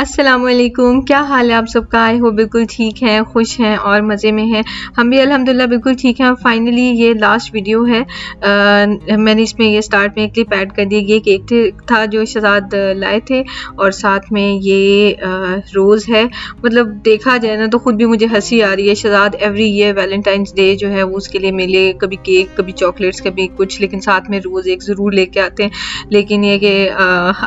अस्सलाम वालेकुम क्या हाल है आप सबका? आई हो बिल्कुल ठीक है खुश हैं और मज़े में हैं। हम भी अल्हम्दुलिल्लाह बिल्कुल ठीक हैं। फाइनली ये लास्ट वीडियो है। आ, मैंने इसमें ये स्टार्ट में एक क्लिप ऐड कर दी ये केक था जो शहजाद लाए थे और साथ में ये आ, रोज़ है। मतलब देखा जाए ना तो ख़ुद भी मुझे हँसी आ रही है। Shahzad every year Valentine's day जो है वो उसके लिए मिले कभी केक कभी चॉकलेट्स कभी कुछ लेकिन साथ में रोज़ एक ज़रूर लेके आते हैं। लेकिन ये कि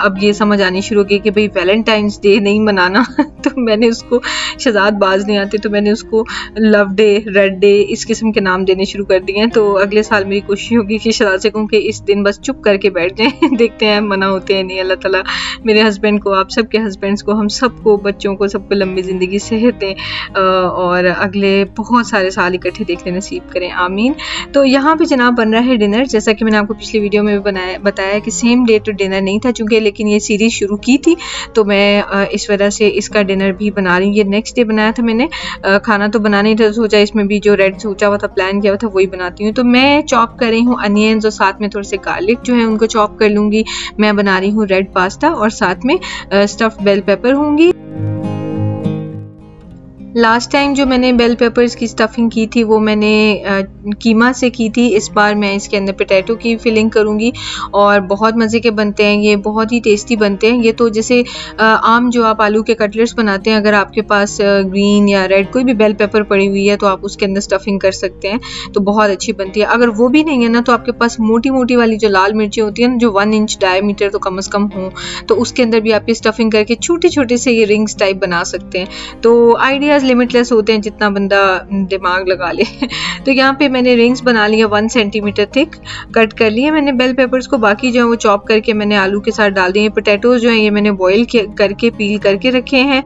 अब ये समझ आनी शुरू हो गई कि भाई वैलेंटाइंस डे नहीं मनाना तो मैंने उसको शहजाद बाज नहीं आते तो मैंने उसको लव डे, रेड डे, इस किस्म के नाम देने शुरू कर दिए हैं। तो अगले साल मेरी कोशिश होगी कि शहजाद से कहूँ कि इस दिन बस चुप करके बैठ जाएँ, देखते हैं मना होते हैं नहीं, अल्लाह ताला मेरे हस्बैंड को, आप सबके हस्बैंड्स को, हम सबको, बच्चों को, सबको लंबी ज़िंदगी, सेहत दें और अगले बहुत सारे साल इकट्ठे देखने नसीब करें, आमीन। तो यहाँ पे जनाब बन रहा है डिनर, जैसा कि मैंने आपको पिछली वीडियो में भी बनाया, बताया कि सेम डे तो डिनर नहीं था चूँकि, लेकिन ये सीरीज़ शुरू की थी तो मैं इस वजह से इसका डिनर भी बना रही हूँ। ये नेक्स्ट डे बनाया था मैंने। खाना तो बना नहीं था, सोचा इसमें भी जो रेड सोचा हुआ था प्लान किया हुआ था, वही बनाती हूँ। तो मैं चॉप कर रही हूँ अनियंस और साथ में थोड़े से गार्लिक जो है, उनको चॉप कर लूँगी। मैं बना रही हूँ रेड पास्ता और साथ में स्टफ्ड बेल पेपर होंगी। लास्ट टाइम जो मैंने बेल पेपर्स की स्टफिंग की थी, वो मैंने कीमा से की थी। इस बार मैं इसके अंदर पोटैटो की फिलिंग करूँगी और बहुत मज़े के बनते हैं, ये बहुत ही टेस्टी बनते हैं। ये तो जैसे आम जो आप आलू के कटलेट्स बनाते हैं, अगर आपके पास ग्रीन या रेड कोई भी बेल पेपर पड़ी हुई है तो आप उसके अंदर स्टफिंग कर सकते हैं। तो बहुत अच्छी बनती है। अगर वो भी नहीं है ना तो आपके पास मोटी मोटी वाली जो लाल मिर्ची होती है ना, जो वन इंच डायमीटर तो कम अज़ कम हो तो उसके अंदर भी आप ये स्टफिंग करके छोटे छोटे से ये रिंग्स टाइप बना सकते हैं। तो आइडियाज़ लिमिटलेस होते हैं जितना बंदा दिमाग लगा ले। तो यहाँ पे मैंने रिंग्स बना लिया वन सेंटीमीटर थिक कट कर लिए। मैंने बेल पेपर्स को बाकी जो है वो चॉप करके मैंने आलू के साथ डाल दिए। पोटैटोज जो है, ये मैंने बॉईल करके पील करके रखे हैं।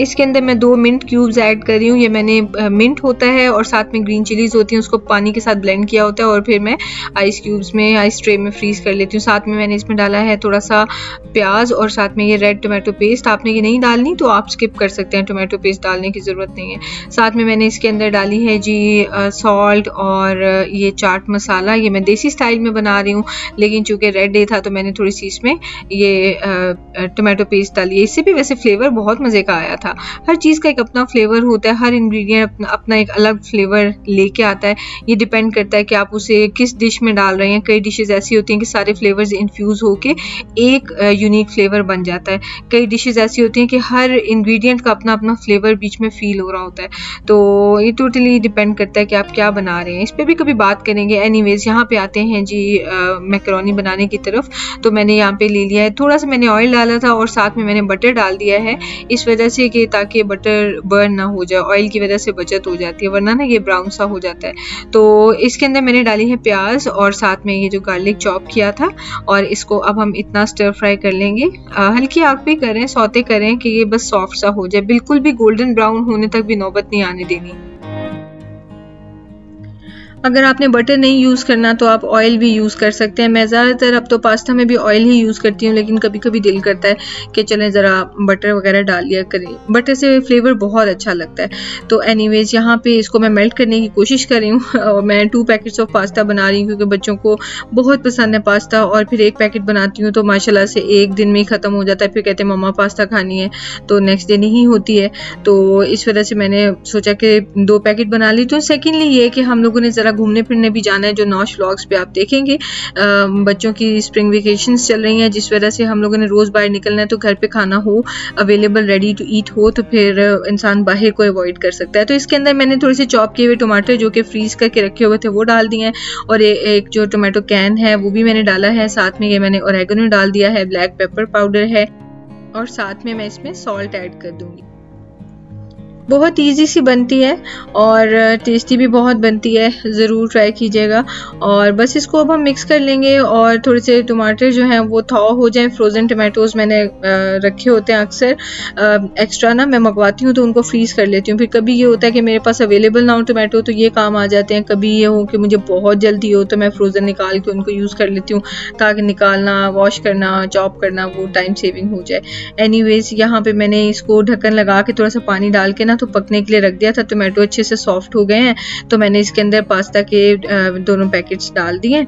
इसके अंदर मैं दो मिंट क्यूब्स ऐड कर रही हूँ। ये मैंने मिंट होता है और साथ में ग्रीन चिलीज होती हैं, उसको पानी के साथ ब्लेंड किया होता है और फिर मैं आइस क्यूब्स में, आइस ट्रे में फ्रीज कर लेती हूँ। साथ में मैंने इसमें डाला है थोड़ा सा प्याज और साथ में ये रेड टोमेटो पेस्ट। आपने ये नहीं डालनी तो आप स्किप कर सकते हैं, टोमेटो पेस्ट डालने की ज़रूरत नहीं है। साथ में मैंने इसके अंदर डाली है जी सॉल्ट और ये चाट मसाला। ये मैं देसी स्टाइल में बना रही हूँ, लेकिन चूँकि रेड डे था तो मैंने थोड़ी सी इसमें ये टोमेटो पेस्ट डाली है। इससे भी वैसे फ्लेवर बहुत मज़े का आया था। हर चीज़ का एक अपना फ्लेवर होता है, हर इंग्रेडिएंट अपना अपना एक अलग फ्लेवर लेके आता है। ये डिपेंड करता है कि आप उसे किस डिश में डाल रहे हैं, कई डिशेज ऐसी होती हैं कि सारे फ्लेवर्स इन्फ्यूज़ होके एक यूनिक फ्लेवर बन जाता है। कई डिशेज ऐसी होती हैं कि हर इंग्रेडिएंट का अपना अपना फ्लेवर बीच में फील हो रहा होता है। तो ये टोटली डिपेंड करता है कि आप क्या बना रहे हैं। इस पर भी कभी बात करेंगे। एनी वेज यहाँ पे आते हैं जी मैकरोनी बनाने की तरफ़। तो मैंने यहाँ पे ले लिया है। थोड़ा सा मैंने ऑयल डाला था और साथ में मैंने बटर डाल दिया है। इस वजह से कि ताकि बटर बर्न ना हो जाए ऑयल की वजह से बचत हो जाती है, वरना ना ये ब्राउन सा हो जाता है। तो इसके अंदर मैंने डाली है प्याज और साथ में ये जो गार्लिक चॉप किया था और इसको अब हम इतना स्टर फ्राई कर लेंगे। हल्की आग पे करें, सौते करें कि ये बस सॉफ्ट सा हो जाए, बिल्कुल भी गोल्डन ब्राउन होने तक भी नौबत नहीं आने देनी। अगर आपने बटर नहीं यूज़ करना तो आप ऑयल भी यूज़ कर सकते हैं। मैं ज़्यादातर अब तो पास्ता में भी ऑयल ही यूज़ करती हूँ, लेकिन कभी कभी दिल करता है कि चलें ज़रा बटर वगैरह डाल लिया करें। बटर से फ्लेवर बहुत अच्छा लगता है। तो एनीवेज यहाँ पे इसको मैं मेल्ट करने की कोशिश कर रही हूँ। मैं टू पैकेट्स ऑफ़ पास्ता बना रही हूँ, क्योंकि बच्चों को बहुत पसंद है पास्ता और फिर एक पैकेट बनाती हूँ तो माशाला से एक दिन में ही ख़त्म हो जाता है। फिर कहते हैं, मम्मा पास्ता खानी है। तो नेक्स्ट डे नहीं होती है। तो इस वजह से मैंने सोचा कि दो पैकेट बना ली। तो सेकेंडली ये कि हम लोगों ने ज़रा घूमने फिरने भी जाना है, जो नौश व्लॉग्स पे आप देखेंगे। बच्चों की स्प्रिंग वेकेशन चल रही हैं, जिस वजह से हम लोगों ने रोज़ बाहर निकलना है तो घर पे खाना हो अवेलेबल रेडी टू ईट हो तो फिर इंसान बाहर को अवॉइड कर सकता है। तो इसके अंदर मैंने थोड़े से चॉप किए हुए टमाटर जो कि फ्रीज़ करके रखे हुए थे, वो डाल दिए हैं। और एक जो टोमेटो कैन है, वो भी मैंने डाला है। साथ में ये मैंने ओरेगनो डाल दिया है ब्लैक पेपर पाउडर है। और साथ में मैं इसमें सॉल्ट ऐड कर दूँगी। बहुत इजी सी बनती है और टेस्टी भी बहुत बनती है, ज़रूर ट्राई कीजिएगा। और बस इसको अब हम मिक्स कर लेंगे और थोड़े से टमाटर जो हैं, वो थाव हो जाएँ। फ्रोज़न टमाटोज़ मैंने रखे होते हैं अक्सर। एक्स्ट्रा ना मैं मंगवाती हूँ तो उनको फ्रीज़ कर लेती हूँ। फिर कभी ये होता है कि मेरे पास अवेलेबल ना हो टमाटो तो ये काम आ जाते हैं। कभी ये हो कि मुझे बहुत जल्दी हो तो मैं फ्रोज़न निकाल के उनको यूज़ कर लेती हूँ, ताकि निकालना वॉश करना चॉप करना, वो टाइम सेविंग हो जाए। एनी यहाँ पर मैंने इसको ढक्कन लगा के थोड़ा सा पानी डाल के ना तो पकने के लिए रख दिया था टोमेटो अच्छे से सॉफ्ट हो गए हैं तो मैंने इसके अंदर पास्ता के दोनों पैकेट्स डाल दिए।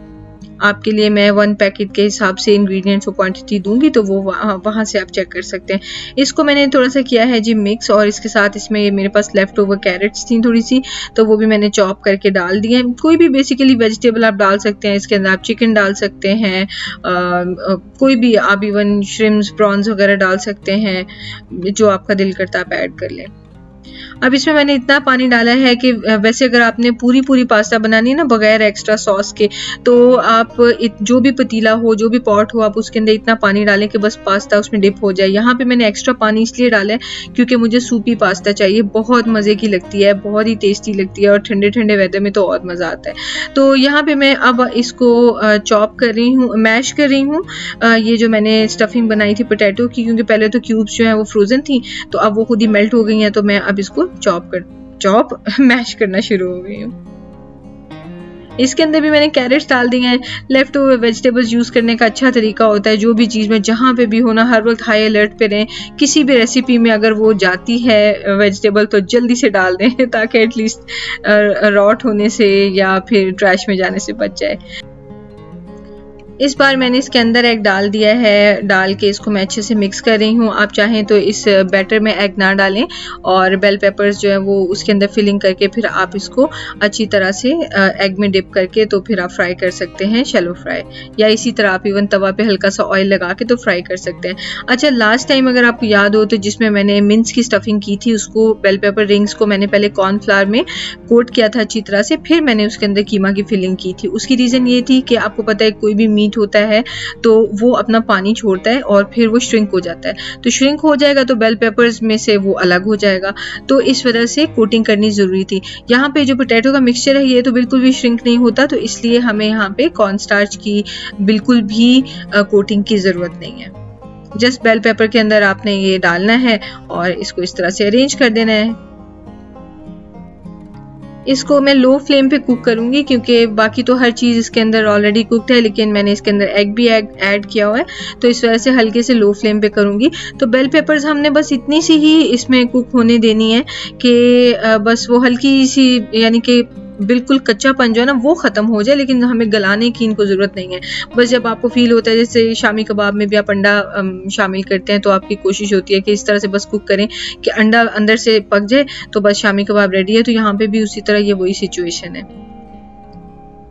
आपके लिए मैं वन पैकेट के हिसाब से इंग्रेडिएंट्स और क्वांटिटी दूँगी तो वो वहाँ से आप चेक कर सकते हैं। इसको मैंने थोड़ा सा किया है जी मिक्स और इसके साथ इसमें मेरे पास लेफ़्ट ओवर कैरेट्स थी थोड़ी सी तो वो भी मैंने चॉप करके डाल दिए हैं। कोई भी बेसिकली वेजिटेबल आप डाल सकते हैं, इसके अंदर आप चिकन डाल सकते हैं कोई भी आप इवन श्रिम्स प्रॉन्स वगैरह डाल सकते हैं, जो आपका दिल करता है आप ऐड कर लें। अब इसमें मैंने इतना पानी डाला है कि वैसे अगर आपने पूरी पूरी पास्ता बनानी है ना, बगैर एक्स्ट्रा सॉस के तो आप जो भी पतीला हो, जो भी पॉट हो, आप उसके अंदर इतना पानी डालें कि बस पास्ता उसमें डिप हो जाए। यहाँ पे मैंने एक्स्ट्रा पानी इसलिए डाला है क्योंकि मुझे सूपी पास्ता चाहिए। बहुत मज़े की लगती है, बहुत ही टेस्टी लगती है और ठंडे ठंडे वेदर में तो और मज़ा आता है। तो यहाँ पर मैं अब इसको चॉप कर रही हूँ मैश कर रही हूँ। ये जो मैंने स्टफिंग बनाई थी पोटैटो की, क्योंकि पहले तो क्यूब्स जो है वो फ्रोज़न थी तो अब वो खुद ही मेल्ट हो गई हैं तो मैं अब इसको चॉप कर चॉप मैश करना शुरू हो गई हूँ। इसके अंदर भी मैंने कैरेट्स डाल दिए हैं। लेफ़्ट ओवर वेजिटेबल्स यूज़ करने का अच्छा तरीका होता है। जो भी चीज़ में जहाँ पे भी होना हर वक्त हाई अलर्ट पे रहें। किसी भी रेसिपी में अगर वो जाती है वेजिटेबल तो जल्दी से डाल दें ताकि एटलीस्ट रॉट होने से या फिर ट्रैश में जाने से बच जाए। इस बार मैंने इसके अंदर एग डाल दिया है, डाल के इसको मैं अच्छे से मिक्स कर रही हूँ। आप चाहें तो इस बैटर में एग ना डालें और बेल पेपर्स जो है वो उसके अंदर फिलिंग करके फिर आप इसको अच्छी तरह से एग में डिप करके तो फिर आप फ्राई कर सकते हैं शेलो फ्राई या इसी तरह आप इवन तवा पे हल्का सा ऑयल लगा के तो फ्राई कर सकते हैं। अच्छा लास्ट टाइम अगर आपको याद हो तो जिसमें मैंने मिन्स की स्टफिंग की थी, उसको बेल पेपर रिंग्स को मैंने पहले कॉर्नफ्लावर में कोट किया था अच्छी तरह से, फिर मैंने उसके अंदर कीमा की फिलिंग की थी। उसकी रीज़न ये थी कि आपको पता है कोई भी मीट होता है तो वो अपना पानी छोड़ता है और फिर वो श्रिंक हो जाता है। तो श्रिंक हो जाएगा तो बेल पेपर्स में से वो अलग हो जाएगा। तो इस वजह से कोटिंग करनी ज़रूरी थी। यहाँ पे जो पोटैटो का मिक्सचर है, ये तो बिल्कुल भी श्रिंक नहीं होता तो इसलिए हमें यहाँ पे कॉर्न स्टार्च की बिल्कुल भी कोटिंग की ज़रूरत नहीं है। जस्ट बेल पेपर के अंदर आपने ये डालना है और इसको इस तरह से अरेंज कर देना है। इसको मैं लो फ्लेम पे कुक करूँगी क्योंकि बाकी तो हर चीज़ इसके अंदर ऑलरेडी कुकड है, लेकिन मैंने इसके अंदर एग भी एग ऐड किया हुआ है। तो इस वजह से हल्के से लो फ्लेम पे करूँगी। तो बेल पेपर्स हमने बस इतनी सी ही इसमें कुक होने देनी है कि बस वो हल्की सी, यानी कि बिल्कुल कच्चापन जो है ना, वो ख़त्म हो जाए, लेकिन हमें गलाने की इनको ज़रूरत नहीं है। बस जब आपको फील होता है, जैसे शामी कबाब में भी आप अंडा शामिल करते हैं तो आपकी कोशिश होती है कि इस तरह से बस कुक करें कि अंडा अंदर से पक जाए तो बस शामी कबाब रेडी है तो यहाँ पे भी उसी तरह ये वही सिचुएशन है।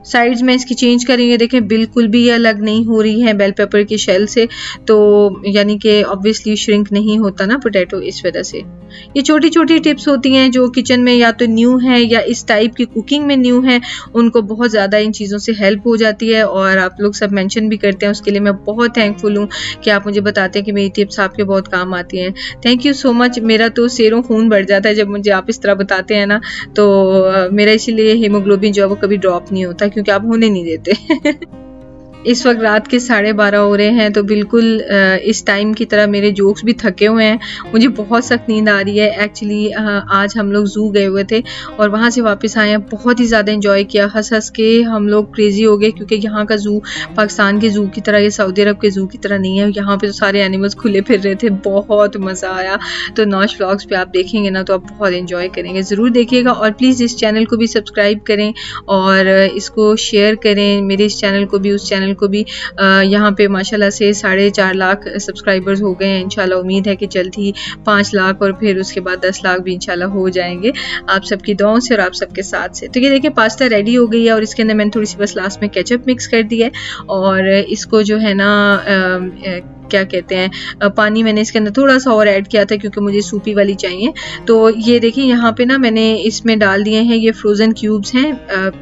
साइड्स में इसकी चेंज करेंगे। देखें, बिल्कुल भी ये अलग नहीं हो रही है बेल पेपर की शेल से। तो यानी कि ऑब्वियसली श्रिंक नहीं होता ना पोटैटो इस वजह से। ये छोटी छोटी टिप्स होती हैं जो किचन में या तो न्यू है या इस टाइप की कुकिंग में न्यू है, उनको बहुत ज़्यादा इन चीज़ों से हेल्प हो जाती है और आप लोग सब मैंशन भी करते हैं। उसके लिए मैं बहुत थैंकफुल हूँ कि आप मुझे बताते हैं कि मेरी टिप्स आपके बहुत काम आती हैं। थैंक यू सो मच मेरा तो सेरों खून बढ़ जाता है जब मुझे आप इस तरह बताते हैं ना। तो मेरा इसीलिए हीमोग्लोबिन जो है वो कभी ड्रॉप नहीं होता। क्योंकि आप होने नहीं देते। इस वक्त रात के साढ़े बारह हो रहे हैं तो बिल्कुल इस टाइम की तरह मेरे जोक्स भी थके हुए हैं। मुझे बहुत सख्त नींद आ रही है। एक्चुअली आज हम लोग जू गए हुए थे और वहाँ से वापस आए हैं। बहुत ही ज़्यादा इंजॉय किया। हंस हंस के हम लोग क्रेजी हो गए क्योंकि यहाँ का जू पाकिस्तान के जू की तरह या सऊदी अरब के जू की तरह नहीं है। यहाँ पर तो सारे एनिमल्स खुले फिर रहे थे। बहुत मज़ा आया। तो नौश व्लॉग्स पर आप देखेंगे ना तो आप बहुत इन्जॉय करेंगे। ज़रूर देखिएगा और प्लीज़ इस चैनल को भी सब्सक्राइब करें और इसको शेयर करें। मेरे इस चैनल को भी, उस चैनल चैनल को भी यहाँ पे माशाल्लाह से साढ़े चार लाख सब्सक्राइबर्स हो गए हैं। इंशाल्लाह उम्मीद है कि जल्द ही पाँच लाख और फिर उसके बाद दस लाख भी इंशाल्लाह हो जाएँगे। आप सबकी दुआओं से और आप सबके साथ से। तो ये देखिए, पास्ता रेडी हो गई है और इसके अंदर मैंने थोड़ी सी बस लास्ट में केचप मिक्स कर दिया है और इसको जो है ना क्या कहते हैं पानी मैंने इसके अंदर थोड़ा सा और ऐड किया था क्योंकि मुझे सूपी वाली चाहिए। तो ये देखिए, यहाँ पे ना मैंने इसमें डाल दिए हैं, ये फ्रोज़न क्यूब्स हैं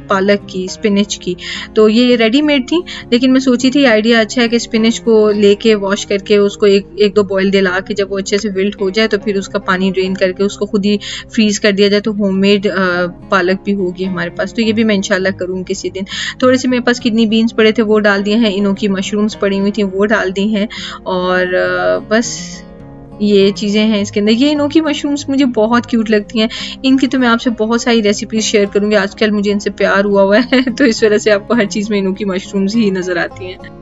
पालक की स्पिनच की। तो ये रेडीमेड थी, लेकिन मैं सोची थी आइडिया अच्छा है कि स्पिनच को लेके वॉश करके उसको एक एक दो बॉयल दिला के जब वो अच्छे से विल्ट हो जाए तो फिर उसका पानी ड्रेन करके उसको खुद ही फ्रीज़ कर दिया जाए तो होममेड पालक भी होगी हमारे पास। तो ये भी मैं इंशाल्लाह करूँगी किसी दिन। थोड़े से मेरे पास कितनी बीन्स पड़े थे, वो डाल दिए हैं, इनों की मशरूम्स पड़ी हुई थी, वो डाल दी हैं। और बस ये चीज़ें हैं इसके अंदर। ये इनोकी मशरूम्स मुझे बहुत क्यूट लगती हैं। इनकी तो मैं आपसे बहुत सारी रेसिपीज़ शेयर करूँगी। आजकल मुझे इनसे प्यार हुआ हुआ है तो इस वजह से आपको हर चीज़ में इनोकी मशरूम्स ही नज़र आती हैं।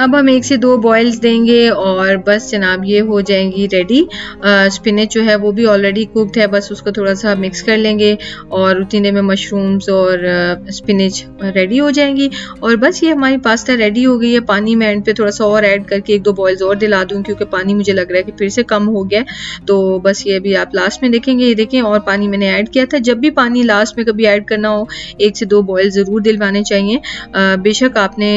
अब हम एक से दो बॉयल्स देंगे और बस जनाब ये हो जाएँगी रेडी स्पिनच जो है वो भी ऑलरेडी कुकड है, बस उसको थोड़ा सा मिक्स कर लेंगे और उतने में मशरूम्स और स्पिनच रेडी हो जाएँगी। और बस ये हमारी पास्ता रेडी हो गई है। पानी मैं एंड पे थोड़ा सा और ऐड करके एक दो बॉयल्स और दिला दूँ, क्योंकि पानी मुझे लग रहा है कि फिर से कम हो गया तो बस ये अभी आप लास्ट में देखेंगे, ये देखें, और पानी मैंने ऐड किया था। जब भी पानी लास्ट में कभी ऐड करना हो, एक से दो बॉयल ज़रूर दिलवाने चाहिए। बेशक आपने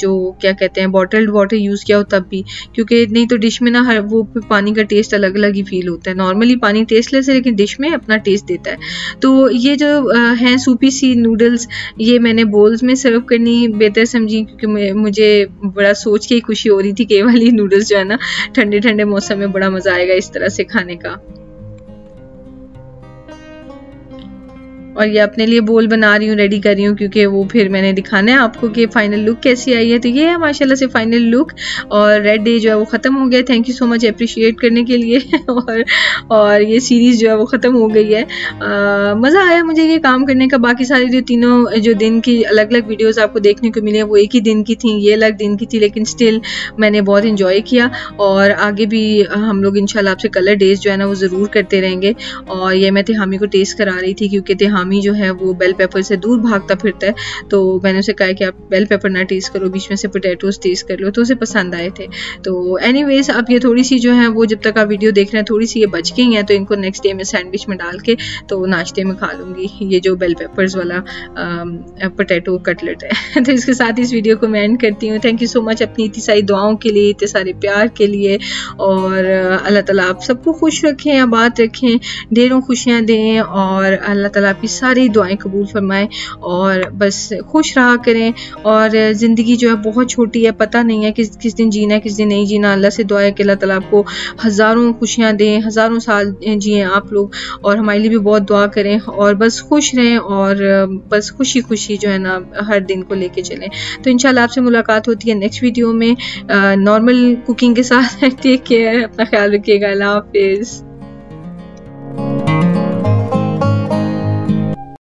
जो क्या कहते हैं बॉटल्ड वाटर यूज़ किया हो तब भी। क्योंकि नहीं तो डिश में ना हर, वो पानी का टेस्ट अलग अलग ही फील होता है। नॉर्मली पानी टेस्टलेस है, लेकिन डिश में अपना टेस्ट देता है। तो ये जो हैं सूपी सी नूडल्स ये मैंने बोल्स में सर्व करनी बेहतर समझी, क्योंकि मुझे बड़ा सोच के ही खुशी हो रही थी कि वाली नूडल्स जो है ना ठंडे ठंडे मौसम में बड़ा मज़ा आएगा इस तरह से खाने का। और ये अपने लिए बोल बना रही हूँ रेडी कर रही हूँ, क्योंकि वो फिर मैंने दिखाना है आपको कि फाइनल लुक कैसी आई है। तो ये है माशाल्लाह से फाइनल लुक और रेड डे जो है वो ख़त्म हो गया। Thank you so much appreciate करने के लिए। और और ये सीरीज़ जो है वो ख़त्म हो गई है। मज़ा आया मुझे ये काम करने का। बाकी सारे जो तीनों, जो दिन की अलग अलग वीडियोज़ आपको देखने को मिली वो एक ही दिन की थी, ये अलग दिन की थी, लेकिन स्टिल मैंने बहुत इन्जॉय किया। और आगे भी हम लोग इनशाला आपसे कलर डेज़ जो है ना, वो ज़रूर करते रहेंगे। और ये मैं तिहामी को टेस्ट करा रही थी, क्योंकि तिहामी हामी जो है वो बेल पेपर से दूर भागता फिरता है। तो मैंने उसे कहा कि आप बेल पेपर ना टेस्ट करो, बीच में से पोटैटोज टेस्ट कर लो तो उसे पसंद आए थे। तो एनी अब ये थोड़ी सी जो है वो जब तक आप वीडियो देख रहे हैं, थोड़ी सी ये बच गई हैं तो इनको नेक्स्ट डे में सैंडविच में डाल के तो नाश्ते में खा लूँगी। ये जो बेल पेपर्स वाला पोटैटो कटलेट है। तो इसके साथ इस वीडियो को मैं एंड करती हूँ। थैंक यू सो मच अपनी इतनी सारी दुआओं के लिए, इतने सारे प्यार के लिए, और अल्लाह ताला आप सबको खुश रखें, आबाद रखें, ढेरों खुशियाँ दें, और अल्लाह ताला आपकी सारी दुआएँ कबूल फरमाएँ और बस खुश रहा करें। और ज़िंदगी जो है बहुत छोटी है, पता नहीं है किस किस दिन जीना है, किस दिन नहीं जीना। अल्लाह से दुआ है कि अल्लाह ताला आपको हज़ारों खुशियाँ दें, हज़ारों साल जिए आप लोग और हमारे लिए भी बहुत दुआ करें और बस खुश रहें और बस खुशी खुशी जो है ना हर दिन को लेके चलें। तो इंशाल्लाह आपसे मुलाकात होती है नेक्स्ट वीडियो में। नॉर्मल कुकिंग के साथ टेक केयर अपना ख्याल रखिएगा। अल्लाह हाफिज़।